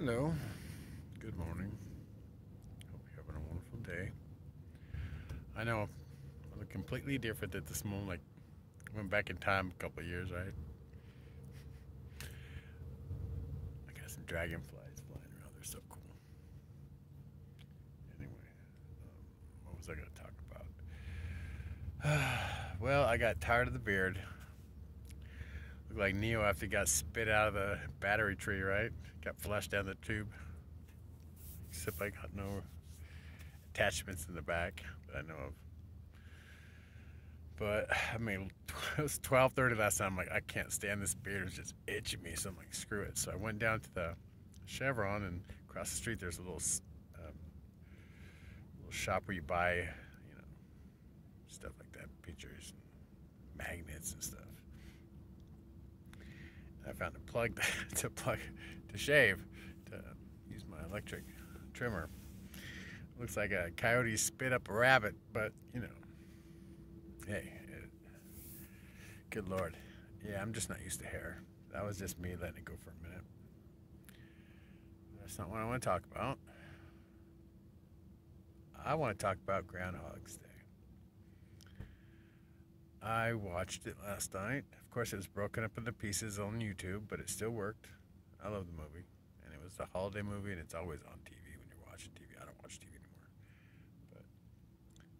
Hello. Good morning. Hope you're having a wonderful day. I know I look completely different at this moment. Like, I went back in time a couple years, right? I got some dragonflies flying around. They're so cool. Anyway, um, what was I going to talk about? well, I got tired of the beard. Looked like Neo after he got spit out of the battery tree, right? Got flushed down the tube. Except I got no attachments in the back that I know of. But I mean, it was 12:30 last time. I'm like, I can't stand this beard. It's just itching me. So I'm like, screw it. So I went down to the Chevron and across the street. There's a little um, little shop where you buy, you know, stuff like that, pictures, and magnets and stuff. I found a plug to plug to shave to use my electric trimmer. Looks like a coyote spit up a rabbit, but you know, hey, it, good lord, yeah, I'm just not used to hair. That was just me letting it go for a minute. That's not what I want to talk about. I want to talk about Groundhog's Day. I watched it last night. Of course, it was broken up into pieces on YouTube, but it still worked. I love the movie, and it was a holiday movie, and it's always on TV when you're watching TV. I don't watch TV anymore, but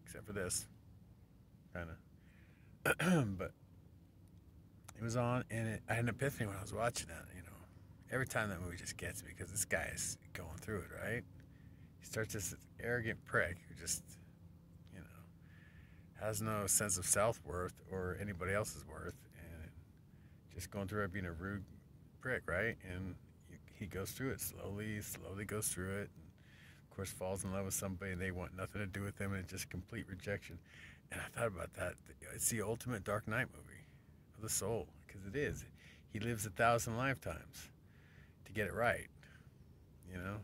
except for this, kind of. but it was on, and it, I had an epiphany when I was watching it. You know, every time that movie just gets me because this guy is going through it, right? He starts this arrogant prick who just has no sense of self worth or anybody else's worth, and just going through it being a rude prick, right? And he goes through it slowly, slowly goes through it. And of course, falls in love with somebody and they want nothing to do with him, and it's just complete rejection. And I thought about that. It's the ultimate Dark Night movie of the soul, because it is. He lives a thousand lifetimes to get it right, you know?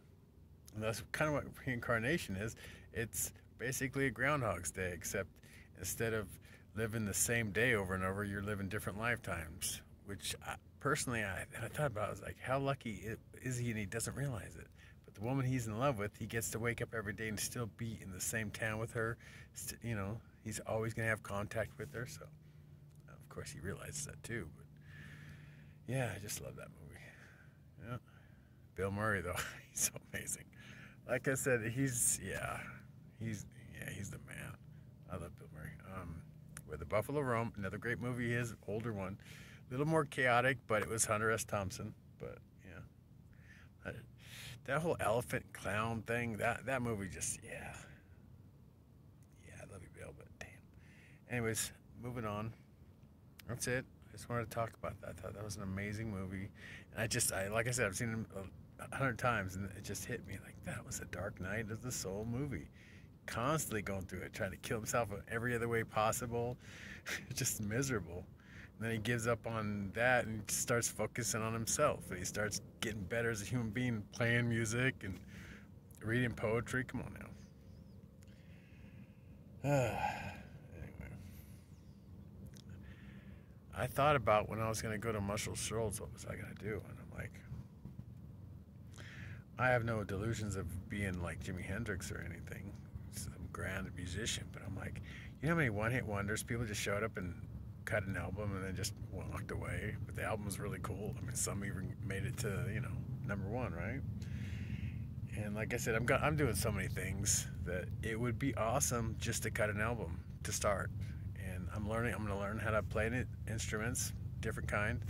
And that's kind of what reincarnation is. It's basically a Groundhog's Day, except instead of living the same day over and over, you're living different lifetimes. Which I, personally, I, I thought about, I was like, how lucky is he and he doesn't realize it? But the woman he's in love with, he gets to wake up every day and still be in the same town with her. You know, he's always going to have contact with her. So, of course, he realizes that too. But yeah, I just love that movie. Yeah. Bill Murray, though, he's so amazing. Like I said, he's, yeah, he's, yeah, he's the man. I love Bill Murray. Um, where the Buffalo Roam, another great movie, his older one, a little more chaotic, but it was Hunter S. Thompson. But yeah, that whole elephant clown thing, that that movie just yeah, yeah, I love you, Bill, but damn. Anyways, moving on. That's it. I just wanted to talk about that. I thought that was an amazing movie, and I just, I like I said, I've seen it a hundred times, and it just hit me like that was a Dark Night of the Soul movie constantly going through it, trying to kill himself every other way possible. just miserable. And then he gives up on that and starts focusing on himself. And he starts getting better as a human being, playing music and reading poetry. Come on now. anyway. I thought about when I was going to go to Muscle Shoals, what was I going to do? And I'm like, I have no delusions of being like Jimi Hendrix or anything grand musician, but I'm like, you know how many one hit wonders people just showed up and cut an album and then just walked away? But the album was really cool. I mean, some even made it to, you know, number one, right? And like I said, I'm, I'm doing so many things that it would be awesome just to cut an album to start. And I'm learning, I'm going to learn how to play it, instruments, different kind.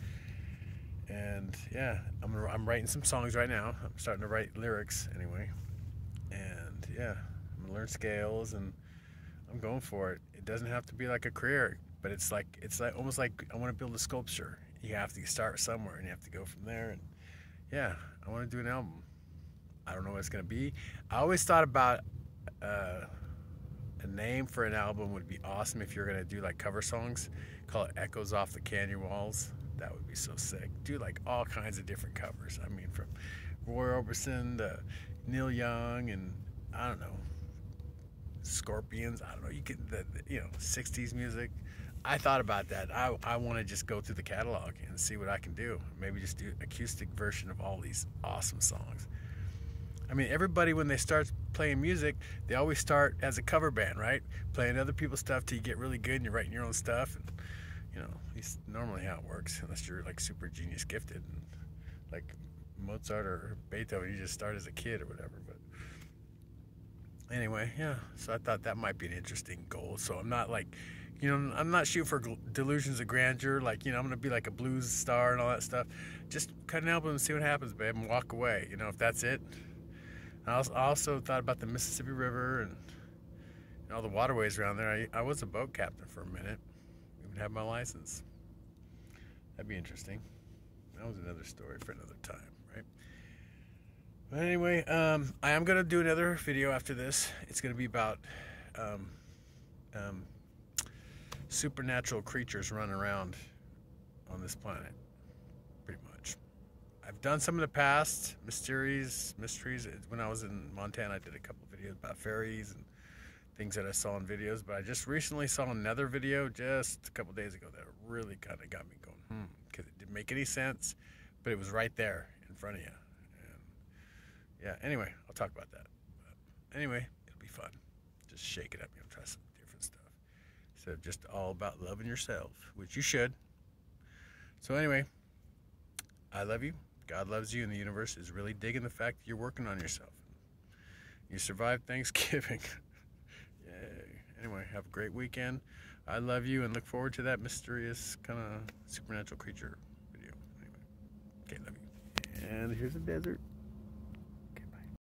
And yeah, I'm, I'm writing some songs right now. I'm starting to write lyrics anyway. And yeah, learn scales, and I'm going for it. It doesn't have to be like a career, but it's like it's like almost like I want to build a sculpture. You have to start somewhere, and you have to go from there. And yeah, I want to do an album. I don't know what it's gonna be. I always thought about uh, a name for an album would be awesome if you're gonna do like cover songs. Call it Echoes Off the Canyon Walls. That would be so sick. Do like all kinds of different covers. I mean, from Roy Orbison to Neil Young and I don't know Scorpions. I don't know. You get the, the you know '60s music. I thought about that. I, I want to just go through the catalog and see what I can do. Maybe just do acoustic version of all these awesome songs. I mean, everybody when they start playing music, they always start as a cover band, right? Playing other people's stuff till you get really good and you're writing your own stuff. And you know, it's normally how it works, unless you're like super genius gifted, and like Mozart or Beethoven, you just start as a kid or whatever. Anyway, yeah. So I thought that might be an interesting goal. So I'm not like you know, I'm not shooting for delusions of grandeur, like, you know, I'm to be like a blues star and all that stuff. Just cut an album and see what happens, babe, and walk away, you know, if that's it. I also thought about the Mississippi River and, and all the waterways around there. I, I was a boat captain for a minute, even had my license. That'd be interesting. That was another story for another time, right? But anyway, um, I am going to do another video after this. It's going to be about. Um, um, supernatural creatures running around on this planet, pretty much. I've done some in the past, mysteries, mysteries. When I was in Montana, I did a couple videos about fairies and things that I saw in videos. But I just recently saw another video just a couple days ago that really kind of got me going, hmm, because it didn't make any sense, but it was right there in front of you. Yeah, anyway, I'll talk about that. But anyway, it'll be fun. Just shake it up, You'll try some different stuff. So just all about loving yourself, which you should. So, anyway, I love you. God loves you, and the universe is really digging the fact that you're working on yourself. You survived Thanksgiving. Yay. Anyway, have a great weekend. I love you and look forward to that mysterious kind of supernatural creature video. Anyway, okay, love you. And here's a desert.